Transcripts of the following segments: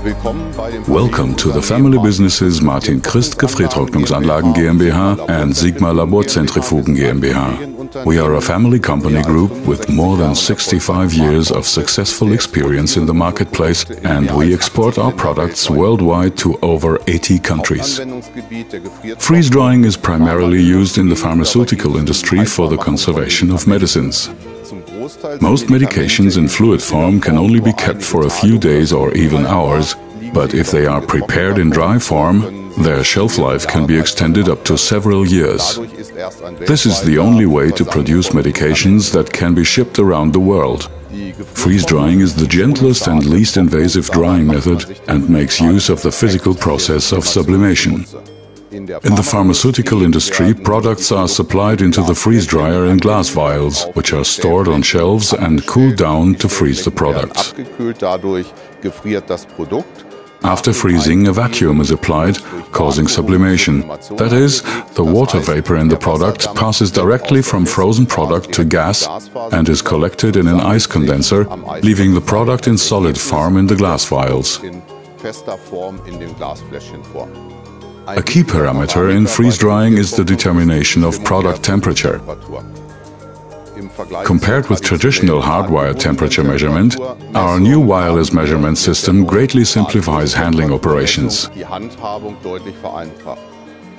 Welcome to the family businesses Martin Christ Gefriertrocknungsanlagen GmbH and Sigma Laborzentrifugen GmbH. We are a family company group with more than 65 years of successful experience in the marketplace and we export our products worldwide to over 80 countries. Freeze drying is primarily used in the pharmaceutical industry for the conservation of medicines. Most medications in fluid form can only be kept for a few days or even hours, but if they are prepared in dry form, their shelf life can be extended up to several years. This is the only way to produce medications that can be shipped around the world. Freeze drying is the gentlest and least invasive drying method and makes use of the physical process of sublimation. In the pharmaceutical industry, products are supplied into the freeze dryer in glass vials, which are stored on shelves and cooled down to freeze the products. After freezing, a vacuum is applied, causing sublimation. That is, the water vapor in the product passes directly from frozen product to gas and is collected in an ice condenser, leaving the product in solid form in the glass vials. A key parameter in freeze drying is the determination of product temperature. Compared with traditional hardwire temperature measurement, our new wireless measurement system greatly simplifies handling operations.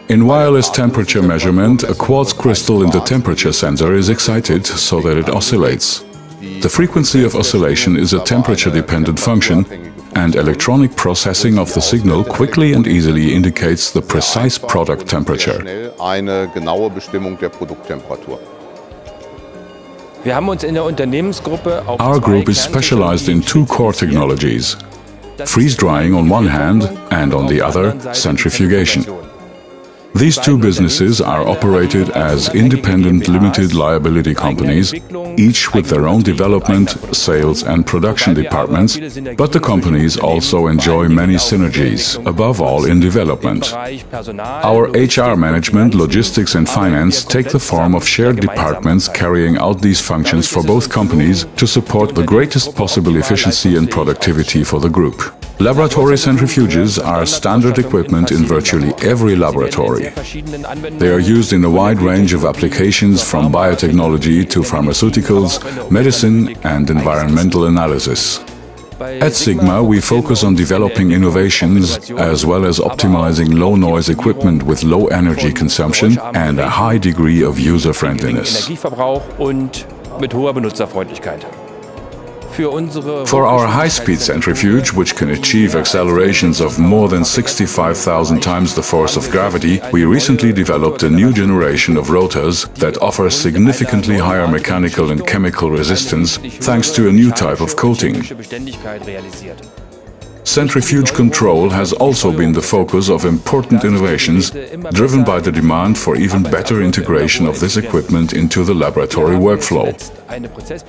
In wireless temperature measurement, a quartz crystal in the temperature sensor is excited so that it oscillates. The frequency of oscillation is a temperature-dependent function and electronic processing of the signal quickly and easily indicates the precise product temperature. Our group is specialized in two core technologies, freeze drying on one hand and on the other, centrifugation. These two businesses are operated as independent limited liability companies, each with their own development, sales and production departments, but the companies also enjoy many synergies, above all in development. Our HR management, logistics and finance take the form of shared departments carrying out these functions for both companies to support the greatest possible efficiency and productivity for the group. Laboratory centrifuges are standard equipment in virtually every laboratory. They are used in a wide range of applications from biotechnology to pharmaceuticals, medicine and environmental analysis. At Sigma, we focus on developing innovations as well as optimizing low-noise equipment with low energy consumption and a high degree of user-friendliness. For our high-speed centrifuge, which can achieve accelerations of more than 65,000 times the force of gravity, we recently developed a new generation of rotors that offer significantly higher mechanical and chemical resistance thanks to a new type of coating. Centrifuge control has also been the focus of important innovations, driven by the demand for even better integration of this equipment into the laboratory workflow.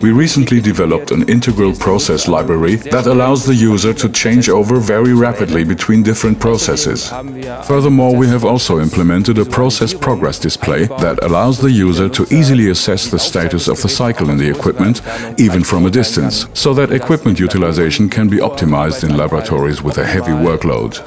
We recently developed an integral process library that allows the user to change over very rapidly between different processes. Furthermore, we have also implemented a process progress display that allows the user to easily assess the status of the cycle in the equipment, even from a distance, so that equipment utilization can be optimized in laboratories with a heavy workload.